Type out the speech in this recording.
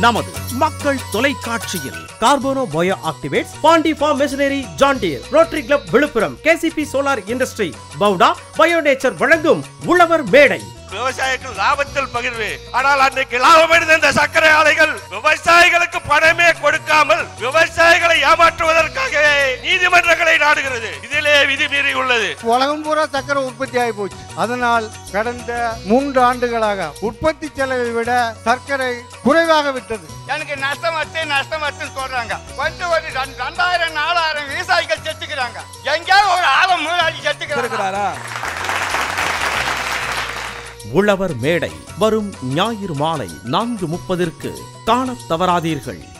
நமது மக்கள் தொலைக்காட்சியில் கார்போனோ bio activate Pandi farm machinery John Deere rotary club Villupuram KCP solar industry பவுடா bio nature வழங்கும் உழவர் மேடை. விவசாயிகள் லாபத்தில் பகிர்வு. ஆனால் அன்றைக்கு லாபம் எடுத்த இந்த சர்க்கரை ஆலைகள் விவசாயிகளுக்கு பணமே விவசாயிகளை ஏமாற்றுவதற்காகவே நீதிமன்றங்களை நாடுகிறது. இதிலே விதிமீறி உள்ளது. உலகம் பூரா சக்கரை உற்பத்தி ஆகி போச்சு. அதனால் கடந்த மூன்று ஆண்டுகளாக உற்பத்தி செலவை விட சர்க்கரை குறைவாக விட்டது. எனக்கு நஷ்டம் வச்சு நஷ்டம் வச்சுன்னு சொல்றாங்க. வந்து ஒரு ரெண்டு- ரெண்டாயிரம் நாலாயிரம் விவசாயிகள் செத்துக்கிறாங்க. எங்கேயாவது ஒரு ஆளை முதலாளி செத்துக்கிறாங்க. உழவர் மேடை வரும் ஞாயிறு மாலை நான்கு முப்பதிற்கு காணத் தவறாதீர்கள்.